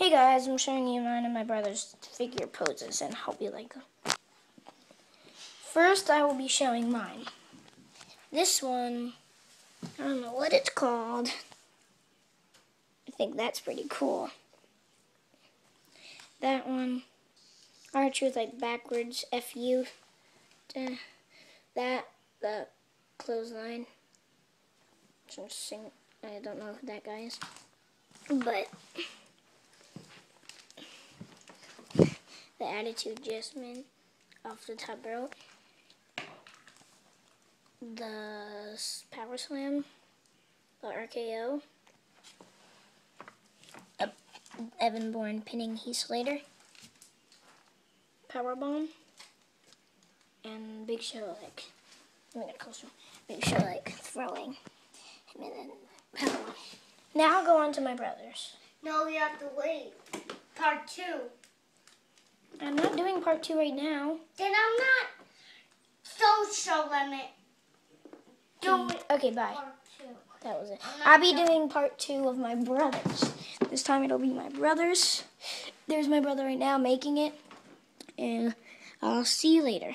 Hey guys, I'm showing you mine and my brother's figure poses and hope you like them. First, I will be showing mine. This one, I don't know what it's called. I think that's pretty cool. That one, Archer with like backwards FU. That, the clothesline. I don't know who that guy is. But the attitude adjustment off the top rope. The power slam, the RKO, Evan Bourne pinning Heath Slater, power bomb, and Big Show like, let me get closer. Big Show like throwing, and then power bomb. Now I'll go on to my brothers. No, we have to wait. Part two. I'm not doing part two right now. Then I'm not social limit. Do mm. it. Okay, bye. That was it. I'll be doing part two of my brothers. This time it'll be my brothers. There's my brother right now making it. And I'll see you later.